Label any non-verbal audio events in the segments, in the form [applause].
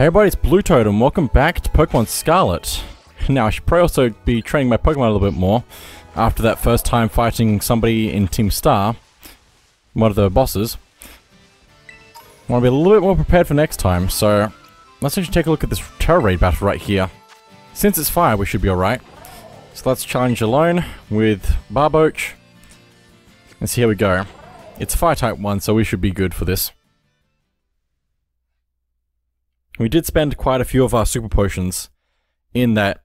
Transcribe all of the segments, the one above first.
Hey everybody, it's Blue Toad and welcome back to Pokemon Scarlet. Now, I should probably also be training my Pokemon a little bit more after that first time fighting somebody in Team Star, one of the bosses. I want to be a little bit more prepared for next time, so let's actually take a look at this Tera Raid battle right here. Since it's fire, we should be alright. So let's challenge alone with Barboach and see how we go. It's a fire type 1, so we should be good for this. We did spend quite a few of our super potions in that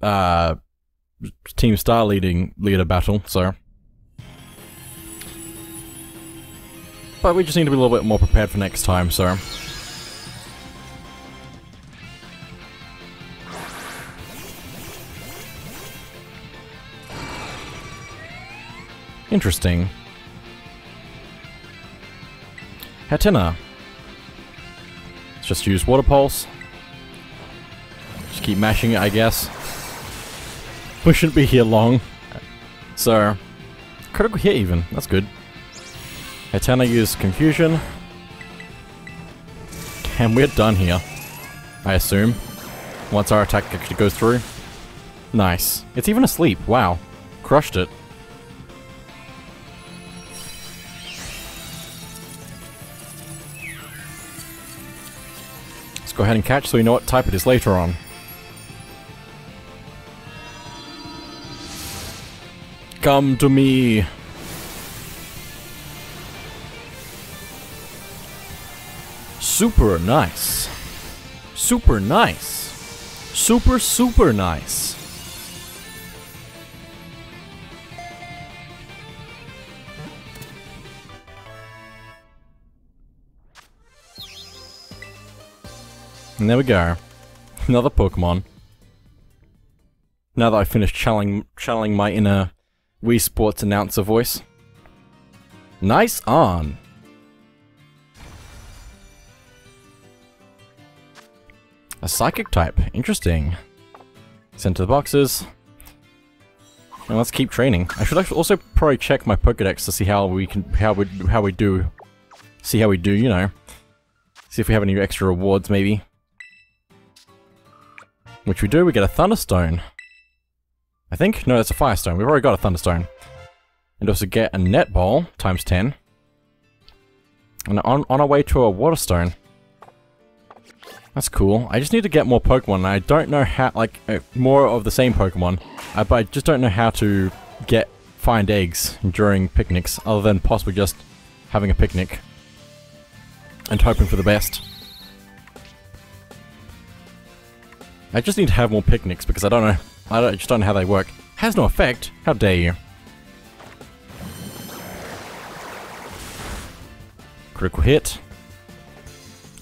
uh, Team Star leading leader battle, so. But we just need to be a little bit more prepared for next time, so. Interesting. Hatenna. Let's just use Water Pulse. Just keep mashing it, I guess. We shouldn't be here long. So, critical hit even. That's good. Hatenna use Confusion. And we're done here. I assume. Once our attack actually goes through. Nice. It's even asleep. Wow. Crushed it. Go ahead and catch so we know what type it is later on. Come to me. Super nice. Super nice. Super, super nice. And there we go. Another Pokemon. Now that I've finished channeling, channeling my inner Wii Sports announcer voice. Nice on! A Psychic type. Interesting. Send to the boxes. And let's keep training. I should also probably check my Pokedex to see how we can how we how we do. See how we do, you know. See if we have any extra rewards maybe. Which we do, we get a Thunderstone. I think? No, that's a Firestone. We've already got a Thunderstone. And also get a Netball, times 10. And on, on our way to a Waterstone. That's cool. I just need to get more Pokemon, I don't know how, like, uh, more of the same Pokemon. Uh, but I just don't know how to get, find eggs during picnics, other than possibly just having a picnic. And hoping for the best. I just need to have more picnics because I don't know. I, don't, I just don't know how they work. Has no effect. How dare you? Critical hit.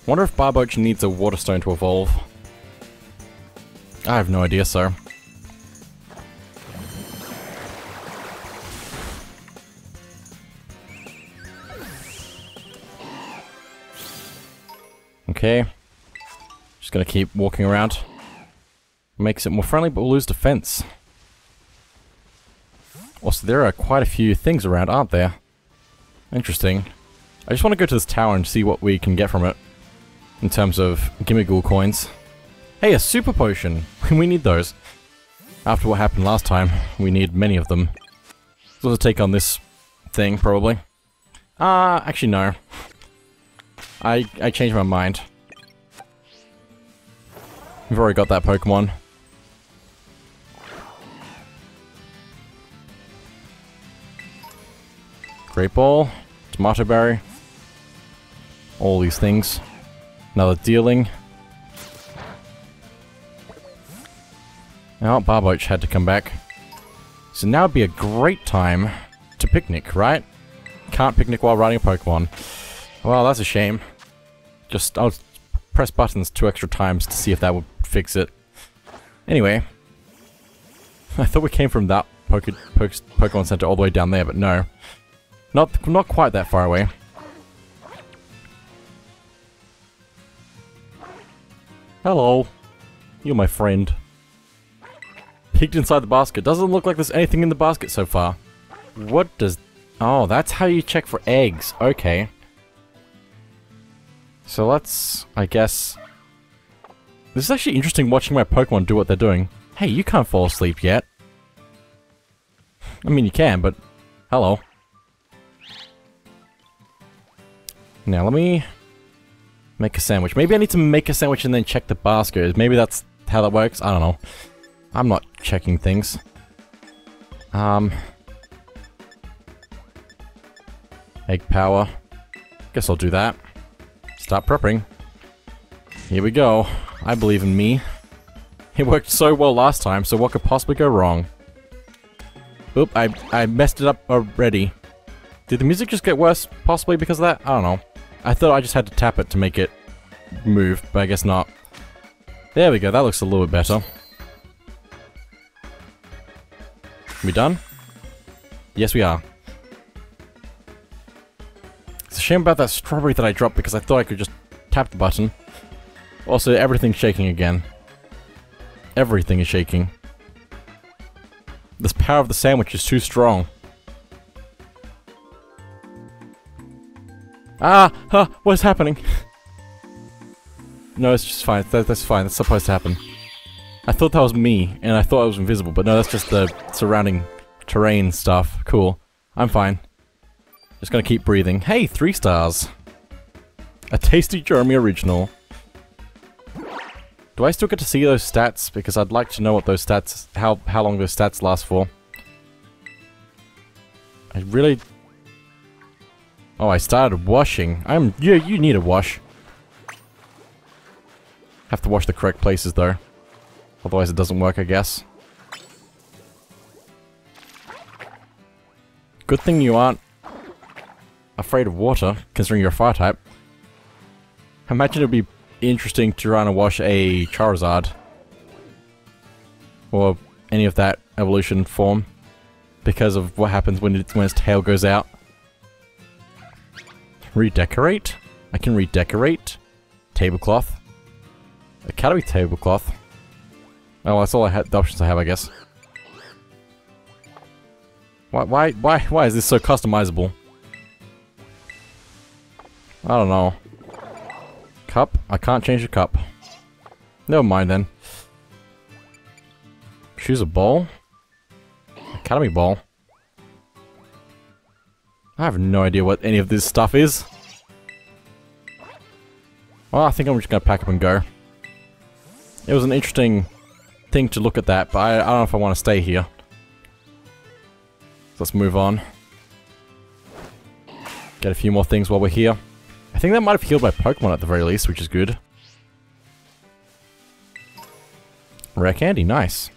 Wonder if Barboach needs a Water Stone to evolve. I have no idea, so. Okay. Just gonna keep walking around. Makes it more friendly, but we'll lose defense. Also, there are quite a few things around, aren't there? Interesting. I just want to go to this tower and see what we can get from it. In terms of Gimmighoul coins. Hey, a super potion! [laughs] we need those. After what happened last time, we need many of them. So let's take on this thing, probably. Ah, uh, actually no. I, I changed my mind. We've already got that Pokemon. Great Ball, Tomato Berry, all these things. Another dealing. Now Barboach had to come back. So now would be a great time to picnic, right? Can't picnic while riding a Pokemon. Well, that's a shame. Just, I'll press buttons two extra times to see if that would fix it. Anyway. [laughs] I thought we came from that Poke Poke Pokemon Center all the way down there, but no. Not, not quite that far away. Hello. You're my friend. Peeked inside the basket. Doesn't look like there's anything in the basket so far. What does... Oh, that's how you check for eggs. Okay. So let's, I guess, This is actually interesting watching my Pokemon do what they're doing. Hey, you can't fall asleep yet. I mean, you can, but... Hello. Now, let me... Make a sandwich. Maybe I need to make a sandwich and then check the basket. Maybe that's how that works? I don't know. I'm not checking things. Um... Egg power. Guess I'll do that. Start prepping. Here we go. I believe in me. It worked so well last time, so what could possibly go wrong? Oop, I, I messed it up already. Did the music just get worse, possibly because of that? I don't know. I thought I just had to tap it to make it move, but I guess not. There we go, that looks a little bit better. We done? Yes, we are. It's a shame about that strawberry that I dropped because I thought I could just tap the button. Also, everything's shaking again. Everything is shaking. This power of the sandwich is too strong. Ah! Huh, what is happening? no, it's just fine. That, that's fine. That's supposed to happen. I thought that was me, and I thought I was invisible, but no, that's just the surrounding terrain stuff. Cool. I'm fine. Just gonna keep breathing. Hey, three stars! A tasty Jeremy original. Do I still get to see those stats? Because I'd like to know what those stats, how, how long those stats last for. I really... Oh, I started washing. I'm... Yeah, you need a wash. Have to wash the correct places, though. Otherwise it doesn't work, I guess. Good thing you aren't afraid of water, considering you're a fire type. Imagine it'd be interesting to try and wash a Charizard. Or any of that evolution form. Because of what happens when, it, when its tail goes out. Redecorate? I can redecorate. Tablecloth. Academy tablecloth. Oh, that's all I had, the options I have, I guess. Why, why, why, why is this so customizable? I don't know. Cup? I can't change the cup. Never mind then. Choose a ball? Academy ball? I have no idea what any of this stuff is. Well, I think I'm just gonna pack up and go. It was an interesting thing to look at that, but I, I don't know if I want to stay here. So let's move on. Get a few more things while we're here. I think that might have healed my Pokemon at the very least, which is good. Rare candy, nice.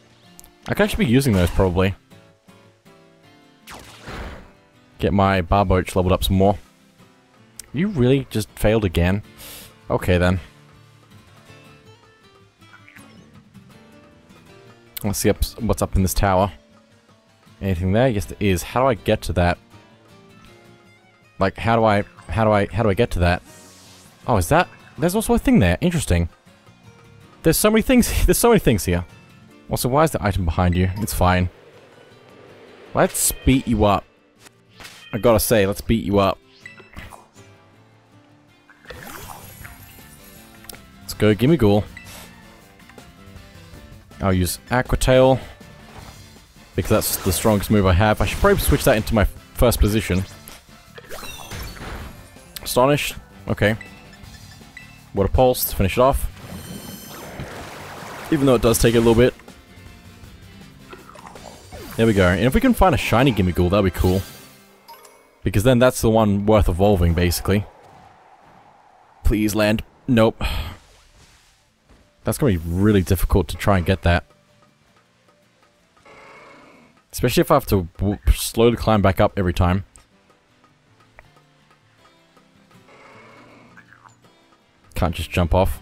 I could actually be using those probably. Get my Barboach leveled up some more. You really just failed again? Okay then. Let's see what's up in this tower. Anything there? Yes, there is. How do I get to that? Like, how do I, how do I, how do I get to that? Oh, is that? There's also a thing there. Interesting. There's so many things. [laughs] There's so many things here. Also, why is the item behind you? It's fine. Let's beat you up. I gotta say, let's beat you up. Let's go, Gimmighoul. I'll use Aqua Tail. Because that's the strongest move I have. I should probably switch that into my first position. Astonish. Okay. Water Pulse to finish it off. Even though it does take a little bit. There we go. And if we can find a shiny Gimmighoul, that'd be cool. Because then that's the one worth evolving, basically. Please land. Nope. That's going to be really difficult to try and get that. Especially if I have to slowly climb back up every time. Can't just jump off.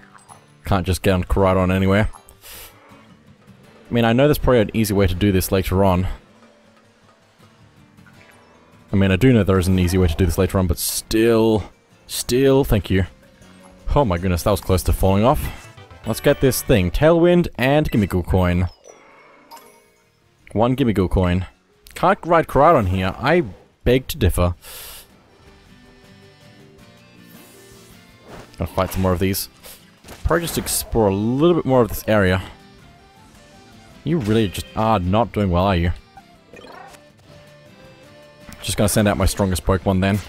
Can't just get on Koraidon anywhere. I mean, I know there's probably an easy way to do this later on. I mean, I do know there is an easy way to do this later on, but still... Still, thank you. Oh my goodness, that was close to falling off. Let's get this thing. Tailwind and Gimmighoul coin. One Gimmighoul coin. Can't ride Koraidon here. I beg to differ. Gonna fight some more of these. Probably just explore a little bit more of this area. You really just are not doing well, are you? Just gonna send out my strongest Pokemon then.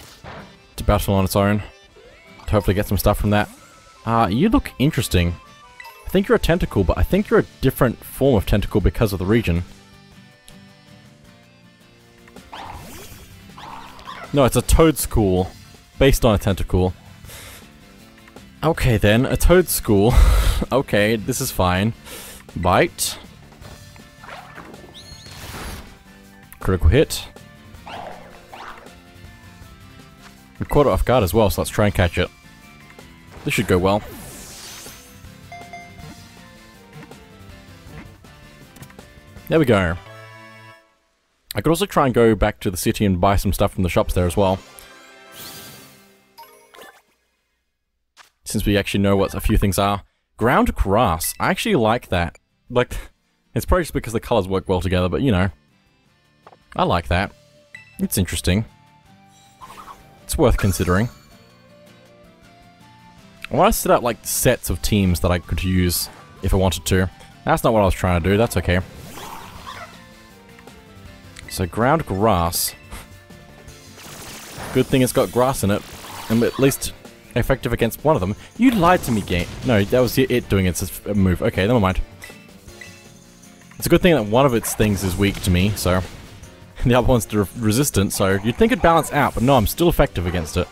To battle on its own. To hopefully get some stuff from that. Uh, you look interesting. I think you're a Tentacool, but I think you're a different form of Tentacool because of the region. No, it's a Toedscool. Based on a Tentacool. Okay then, a Toedscool. [laughs] okay, this is fine. Bite. Critical hit. We caught it off guard as well, so let's try and catch it. This should go well. There we go. I could also try and go back to the city and buy some stuff from the shops there as well. Since we actually know what a few things are. Ground grass. I actually like that. Like, [laughs] it's probably just because the colors work well together, but you know. I like that. It's interesting. It's worth considering. I want to set up like sets of teams that I could use if I wanted to. That's not what I was trying to do, that's okay. So ground grass. Good thing it's got grass in it. And at least effective against one of them. You lied to me, game. No, that was it doing its move. Okay, never mind. It's a good thing that one of its things is weak to me, so... [laughs] the other one's resistant, so you'd think it'd balance out, but no, I'm still effective against it.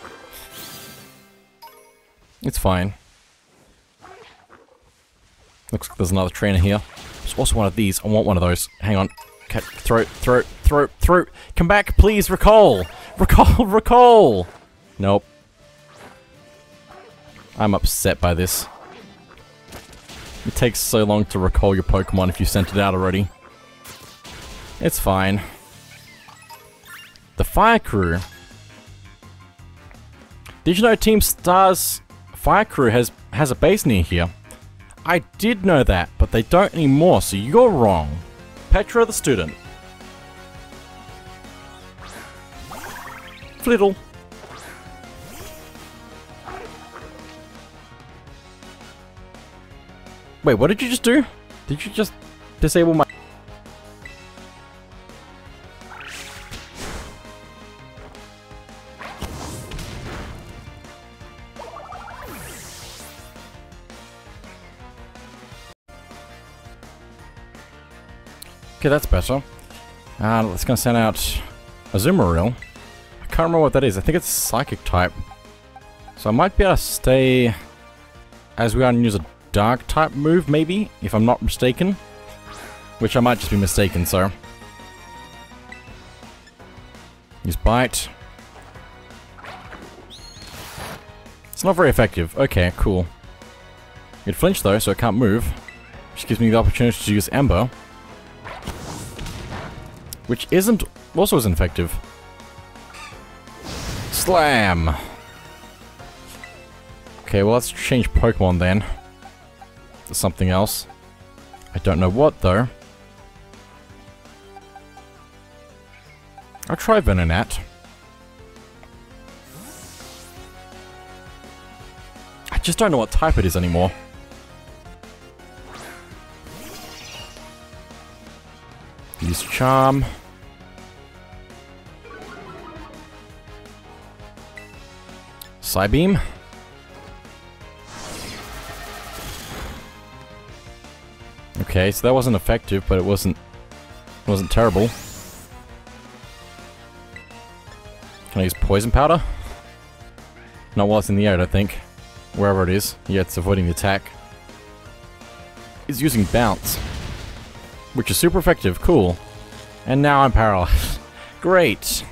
It's fine. Looks like there's another trainer here. There's also one of these. I want one of those. Hang on. Throat, throat, throat, throat. Come back, please, recall! Recall, [laughs] recall! Nope. I'm upset by this. It takes so long to recall your Pokemon if you sent it out already. It's fine. The Fire Crew. Did you know Team Star's Fire Crew has, has a base near here? I did know that, but they don't anymore, so you're wrong. Petra the student. Flittle. Wait, what did you just do? Did you just disable my... Okay, that's better. Uh, let's go send out Azumarill. I can't remember what that is. I think it's Psychic type. So I might be able to stay as we are and use a Dark type move, maybe, if I'm not mistaken. Which I might just be mistaken, so. Use Bite. It's not very effective. Okay, cool. It flinched though, so it can't move. Which gives me the opportunity to use Ember. Which isn't... also isn't effective. Slam! Okay, well let's change Pokemon then. To something else. I don't know what though. I'll try Venonat. I just don't know what type it is anymore. Charm. Psybeam. Okay, so that wasn't effective, but it wasn't wasn't terrible. Can I use poison powder? Not while it's in the air, I think. Wherever it is. Yeah, it's avoiding the attack. It's using bounce. Which is super effective, cool. And now I'm paralyzed. [laughs] Great!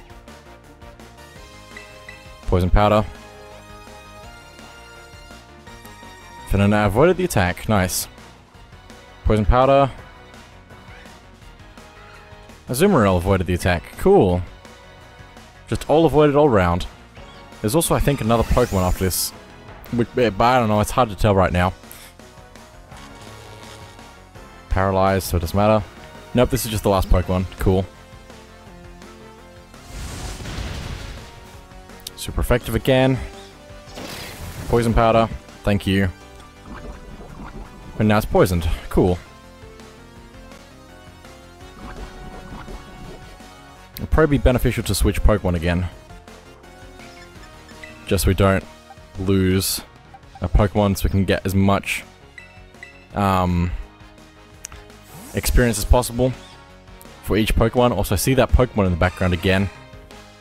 Poison powder. Finna avoided the attack, nice. Poison powder. Azumarill avoided the attack, cool. Just all avoided all round. There's also, I think, another Pokemon after this. But I don't know, it's hard to tell right now paralyzed, so it doesn't matter. Nope, this is just the last Pokemon. Cool. Super effective again. Poison powder. Thank you. And now it's poisoned. Cool. It'd probably be beneficial to switch Pokemon again. Just so we don't lose a Pokemon so we can get as much um, experience as possible for each Pokemon. Also, see that Pokemon in the background again.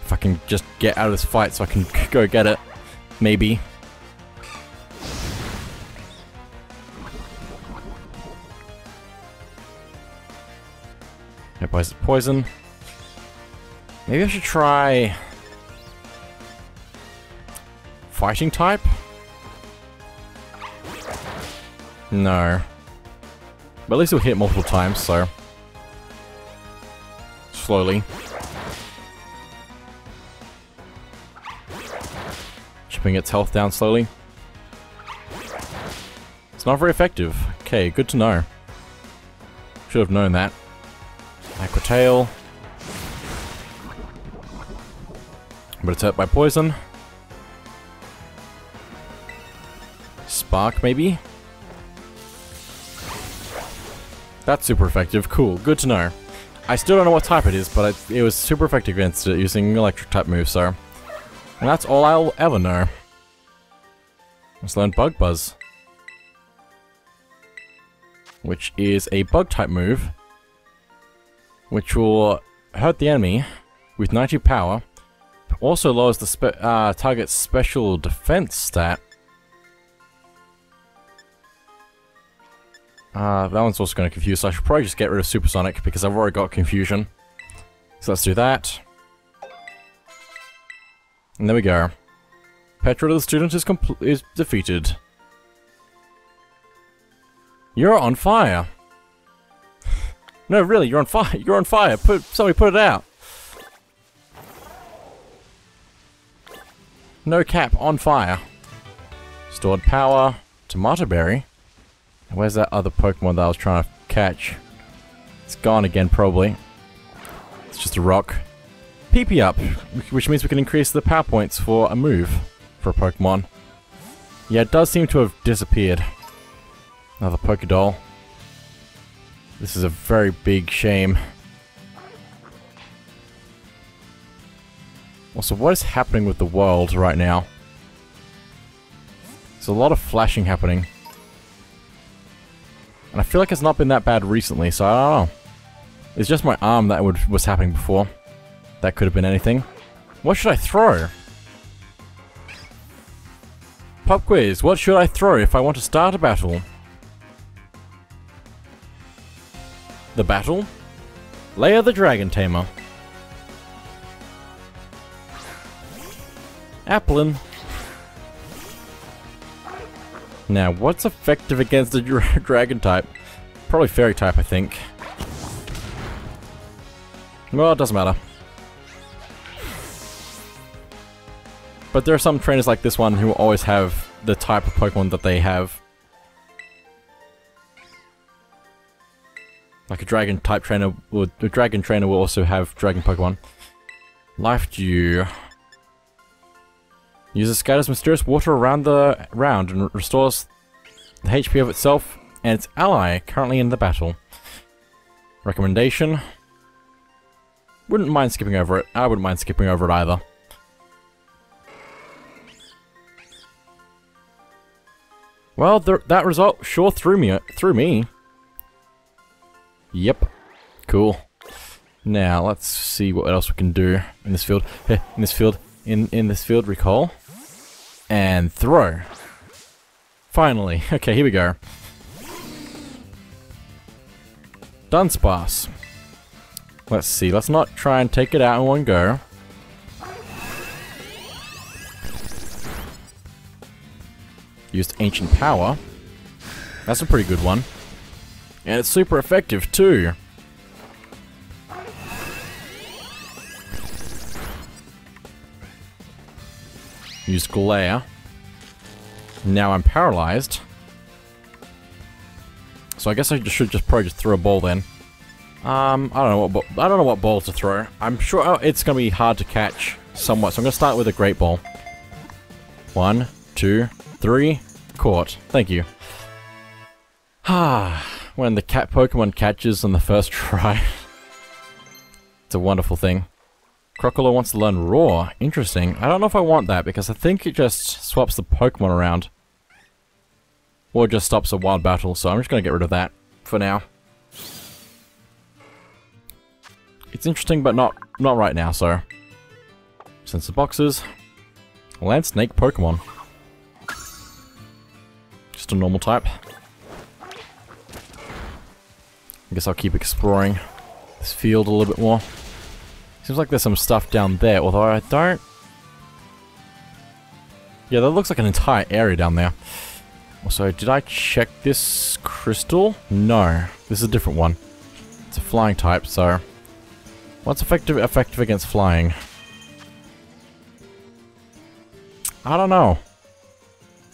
If I can just get out of this fight so I can [laughs] go get it. Maybe. Yep, is poison? Maybe I should try... Fighting type? No. But at least it'll hit multiple times, so... Slowly. Chipping its health down slowly. It's not very effective. Okay, good to know. Should have known that. Aqua Tail. But it's hurt by poison. Spark, maybe? That's super effective. Cool. Good to know. I still don't know what type it is, but it, it was super effective against it using electric type moves, so... And that's all I'll ever know. Let's learn Bug Buzz. Which is a bug type move. Which will hurt the enemy with 90 power. Also lowers the spe uh, target's special defense stat Uh, that one's also going to confuse, so I should probably just get rid of Supersonic because I've already got Confusion. So let's do that. And there we go. Petra the student is is defeated. You're on fire. no, really, you're on fire. [laughs] You're on fire. Put somebody put it out. No cap on fire. Stored power. Tomato berry. Where's that other Pokemon that I was trying to catch? It's gone again, probably. It's just a rock. PP up, which means we can increase the power points for a move for a Pokemon. Yeah, it does seem to have disappeared. Another Pokédoll. This is a very big shame. Also, what is happening with the world right now? There's a lot of flashing happening. And I feel like it's not been that bad recently, so I don't know. It's just my arm that would, was happening before. That could have been anything. What should I throw? Pop quiz, what should I throw if I want to start a battle? The battle? Leia the Dragon Tamer. Applin. Now, what's effective against the [laughs] dra dragon type? Probably fairy type, I think. Well, it doesn't matter. But there are some trainers like this one who always have the type of Pokemon that they have. Like a dragon type trainer, or a dragon trainer will also have dragon Pokemon. Life Dew. Uses scatters mysterious water around the round and restores the HP of itself and its ally currently in the battle. Recommendation. Wouldn't mind skipping over it. I wouldn't mind skipping over it either. Well, that result sure threw me. Threw me. Yep. Cool. Now, let's see what else we can do in this field. [laughs] In this field. In, in this field, recall. And throw. Finally. [laughs] Okay, here we go. Dunsparce. Let's see, let's not try and take it out in one go. Used Ancient Power. That's a pretty good one. And it's super effective too. Use Glare. Now I'm paralyzed. So I guess I should just probably just throw a ball then. Um, I don't know what I don't know what ball to throw. I'm sure oh, it's gonna be hard to catch somewhat. So I'm gonna start with a great ball. One, two, three, caught. Thank you. Ah, [sighs] when the cat Pokemon catches on the first [laughs] try. it's a wonderful thing. Crocalor wants to learn Roar. Interesting. I don't know if I want that, because I think it just swaps the Pokemon around. Or just stops a wild battle, so I'm just going to get rid of that for now. It's interesting, but not not right now, so... Sensor boxes. Land Snake Pokemon. Just a normal type. I guess I'll keep exploring this field a little bit more. Seems like there's some stuff down there, although I don't... Yeah, that looks like an entire area down there. Also, did I check this crystal? No, this is a different one. It's a flying type, so... What's effective effective against flying? I don't know.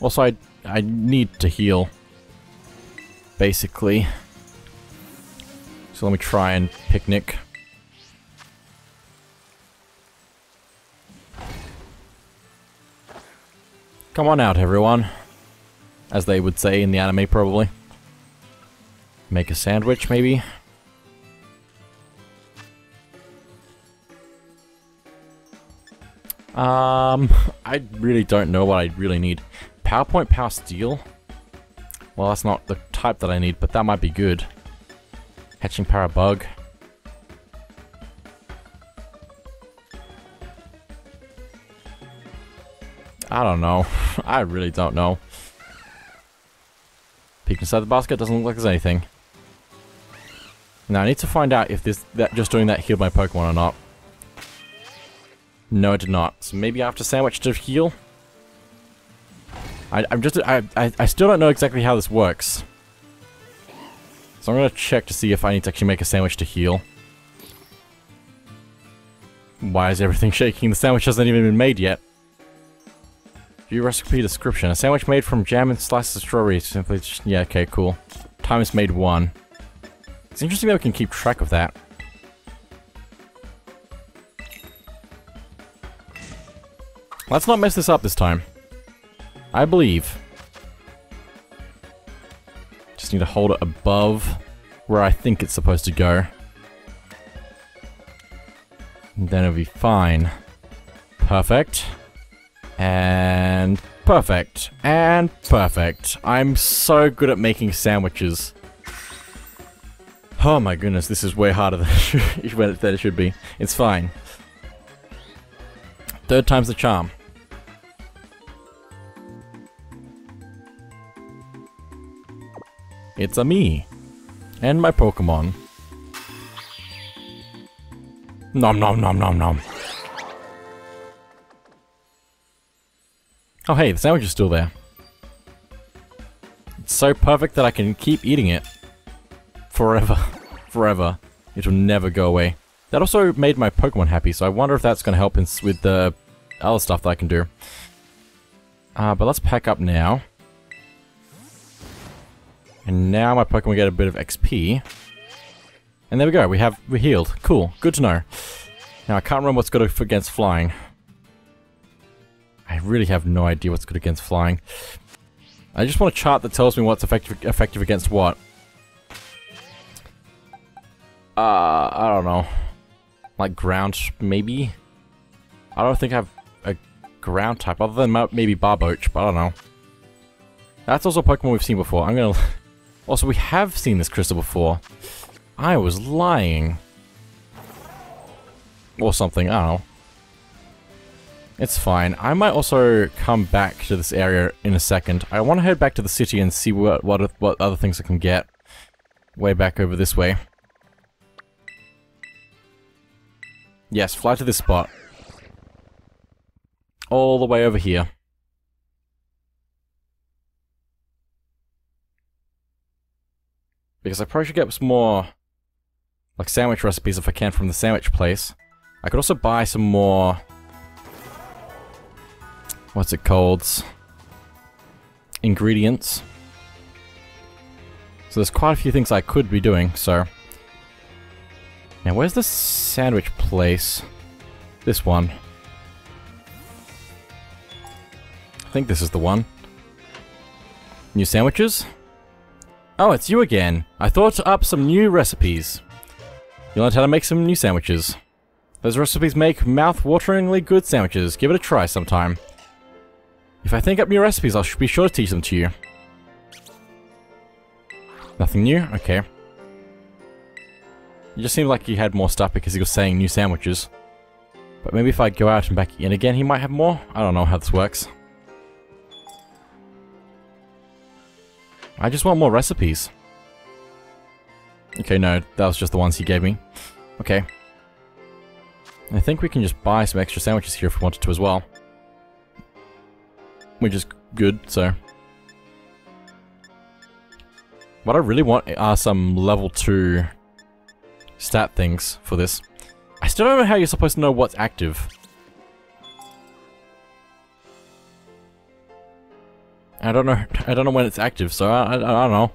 Also, I, I need to heal. Basically. So let me try and picnic. Come on out, everyone. As they would say in the anime, probably. Make a sandwich, maybe? Um, I really don't know what I really need. PowerPoint Power Steel? Well, that's not the type that I need, but that might be good. Hatching Power Bug. I don't know. [laughs] I really don't know. Peek inside the basket, doesn't look like there's anything. Now I need to find out if this that just doing that healed my Pokemon or not. No, it did not. So maybe I have to sandwich to heal? I, am just- I, I, I still don't know exactly how this works. So I'm gonna check to see if I need to actually make a sandwich to heal. Why is everything [laughs] shaking? The sandwich hasn't even been made yet. View recipe description. A sandwich made from jam and slices of strawberries. Simply, just, yeah, okay, cool. Time is made one. It's interesting that we can keep track of that. Let's not mess this up this time. I believe. Just need to hold it above where I think it's supposed to go. And then it'll be fine. Perfect. And perfect. And perfect. I'm so good at making sandwiches. Oh my goodness, this is way harder [laughs] than it should be. It's fine. Third time's the charm. It's a me. And my Pokemon. Nom nom nom nom nom. Oh hey, the sandwich is still there. It's so perfect that I can keep eating it. Forever. [laughs] Forever. It will never go away. That also made my Pokemon happy, so I wonder if that's going to help with the other stuff that I can do. Uh, but let's pack up now. And now my Pokemon get a bit of XP. And there we go, we have, we healed. Cool, good to know. Now I can't remember what's good against flying. I really have no idea what's good against flying. I just want a chart that tells me what's effective, effective against what. Uh, I don't know. Like ground, maybe? I don't think I have a ground type, other than maybe Barboach, but I don't know. That's also a Pokemon we've seen before. I'm gonna [laughs] also, we have seen this crystal before. I was lying. Or something, I don't know. It's fine. I might also come back to this area in a second. I want to head back to the city and see what, what, what other things I can get. Way back over this way. Yes, fly to this spot. All the way over here. Because I probably should get some more, like, sandwich recipes if I can from the sandwich place. I could also buy some more... What's it called? Ingredients. So there's quite a few things I could be doing, so... Now, where's the sandwich place? This one. I think this is the one. New sandwiches? Oh, it's you again. I thought up some new recipes. You learned how to make some new sandwiches. Those recipes make mouth-wateringly good sandwiches. Give it a try sometime. If I think up new recipes, I'll be sure to teach them to you. Nothing new? Okay. It just seemed like he had more stuff because he was saying new sandwiches. But maybe if I go out and back in again, he might have more? I don't know how this works. I just want more recipes. Okay, no, that was just the ones he gave me. Okay. I think we can just buy some extra sandwiches here if we wanted to as well. Which is good, so... What I really want are some level 2 stat things for this. I still don't know how you're supposed to know what's active. I don't know. [laughs] I don't know when it's active, so I, I, I don't know.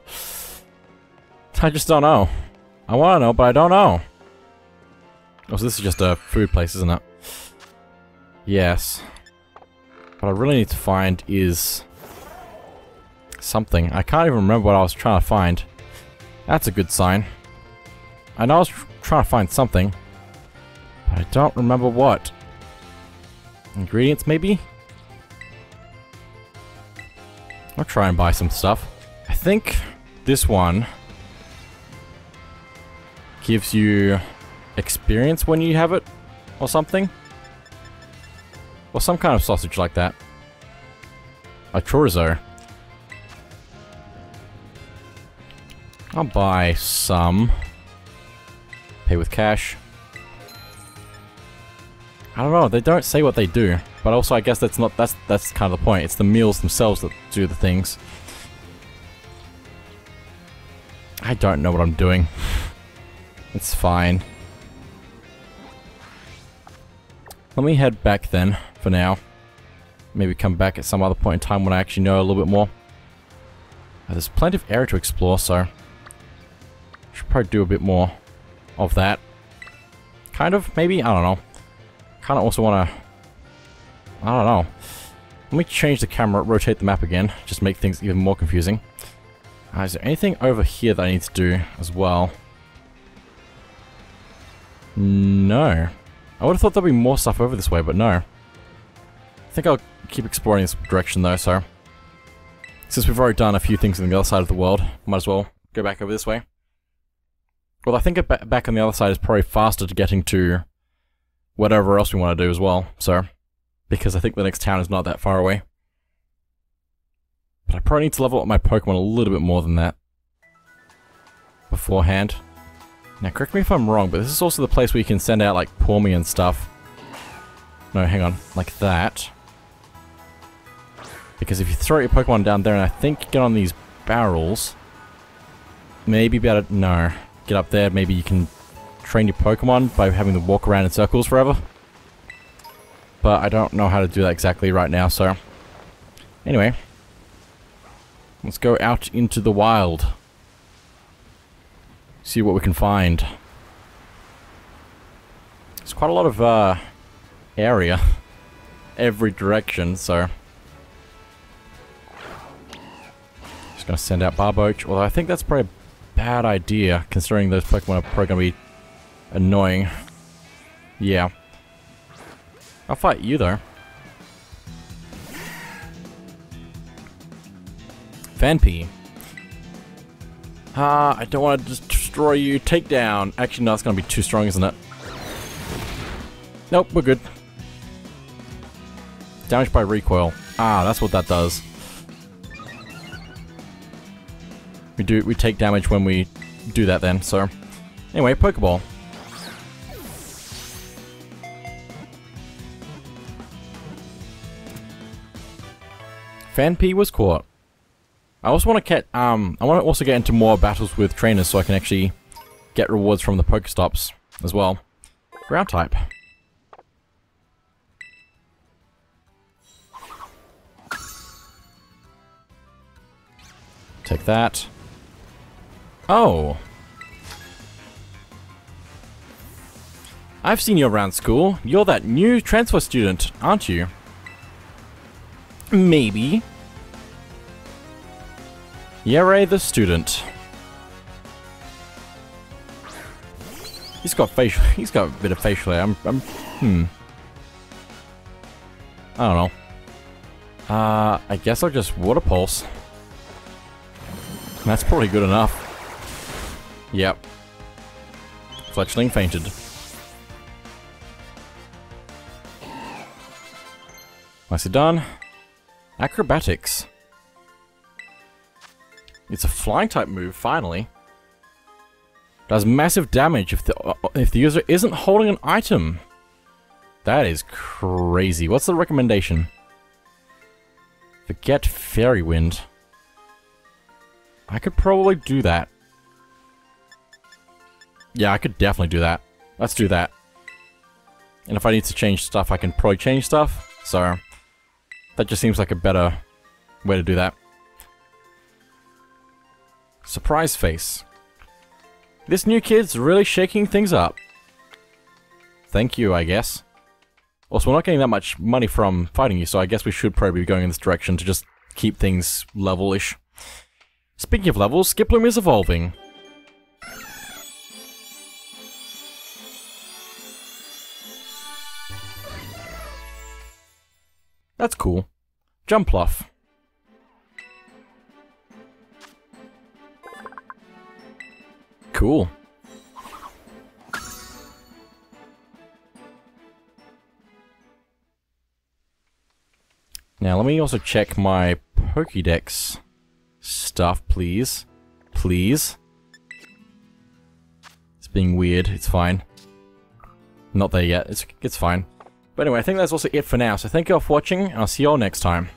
I just don't know. I want to know, but I don't know. Oh, so this is just a food place, isn't it? Yes. What I really need to find is something. I can't even remember what I was trying to find. That's a good sign. I know I was tr trying to find something, but I don't remember what. Ingredients, maybe? I'll try and buy some stuff. I think this one gives you experience when you have it, or something. Or some kind of sausage like that. A chorizo. I'll buy some. Pay with cash. I don't know, they don't say what they do. But also, I guess that's not that's that's kind of the point. It's the meals themselves that do the things. I don't know what I'm doing. [laughs] It's fine. Let me head back then, for now. Maybe come back at some other point in time when I actually know a little bit more. Uh, there's plenty of area to explore, so... Should probably do a bit more of that. Kind of, maybe? I don't know. Kind of also want to I don't know. Let me change the camera, rotate the map again, just make things even more confusing. Uh, is there anything over here that I need to do as well? No. I would have thought there'd be more stuff over this way, but no. I think I'll keep exploring this direction though, so... Since we've already done a few things on the other side of the world, might as well go back over this way. Well, I think back on the other side is probably faster to getting to whatever else we want to do as well, so because I think the next town is not that far away. But I probably need to level up my Pokemon a little bit more than that beforehand. Now, correct me if I'm wrong, but this is also the place where you can send out, like, Pawmi and stuff. No, hang on. Like that. Because if you throw your Pokemon down there and I think get on these barrels, maybe be able to... No. Get up there, maybe you can train your Pokemon by having them walk around in circles forever but I don't know how to do that exactly right now, so... Anyway. Let's go out into the wild. See what we can find. There's quite a lot of, uh, area. Every direction, so... Just gonna send out Barboach, although I think that's probably a bad idea, considering those Pokemon are probably gonna be annoying. Yeah. I'll fight you though. Phanpy. Ah, I don't want to destroy you. Take down. Actually, no, it's going to be too strong, isn't it? Nope, we're good. Damage by recoil. Ah, that's what that does. We do we take damage when we do that then, so. Anyway, Pokeball. Phanpy was caught. I also want to get um I want to also get into more battles with trainers so I can actually get rewards from the Pokestops as well. Ground type. Take that. Oh. I've seen you around school. You're that new transfer student, aren't you? Maybe. Yere the student. He's got facial. [laughs] He's got a bit of facial hair. I'm. I'm hmm. I don't know. Uh, I guess I'll just water pulse. That's probably good enough. Yep. Fletchling fainted. Nicely done. Acrobatics. It's a flying type move, finally. Does massive damage if the uh, if the user isn't holding an item. That is crazy. What's the recommendation? Forget Fairy Wind. I could probably do that. Yeah, I could definitely do that. Let's do that. And if I need to change stuff, I can probably change stuff. So, that just seems like a better way to do that. Surprise face. This new kid's really shaking things up. Thank you, I guess. Also, we're not getting that much money from fighting you, so I guess we should probably be going in this direction to just keep things level-ish. Speaking of levels, Skiploom is evolving. That's cool. Jumpluff. Cool. Now, let me also check my Pokédex stuff, please. Please. It's being weird. It's fine. Not there yet. It's, it's fine. But anyway, I think that's also it for now. So thank you all for watching, and I'll see you all next time.